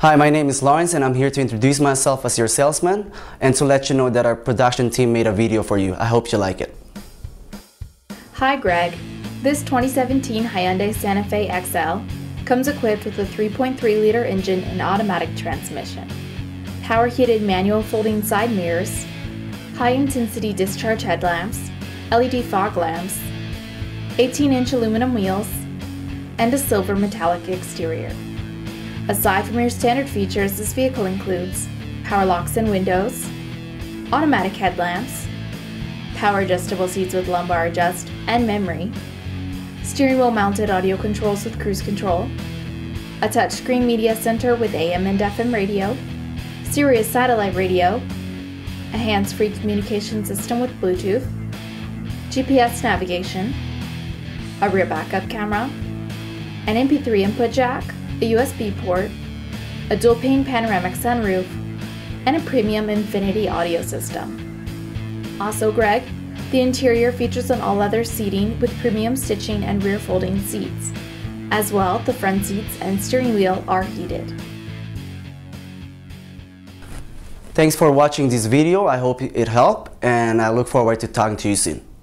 Hi, my name is Lawrence and I'm here to introduce myself as your salesman and to let you know that our production team made a video for you. I hope you like it. Hi Greg. This 2017 Hyundai Santa Fe XL comes equipped with a 3.3 liter engine and automatic transmission, power heated manual folding side mirrors, high intensity discharge headlamps, LED fog lamps, 18 inch aluminum wheels, and a silver metallic exterior. Aside from your standard features, this vehicle includes power locks and windows, automatic headlamps, power adjustable seats with lumbar adjust and memory, steering wheel mounted audio controls with cruise control, a touchscreen media center with AM and FM radio, Sirius satellite radio, a hands free communication system with Bluetooth, GPS navigation, a rear backup camera, an MP3 input jack, a USB port, a dual pane panoramic sunroof, and a premium Infinity audio system. Also, Greg, the interior features an all leather seating with premium stitching and rear folding seats. As well, the front seats and steering wheel are heated. Thanks for watching this video. I hope it helped and I look forward to talking to you soon.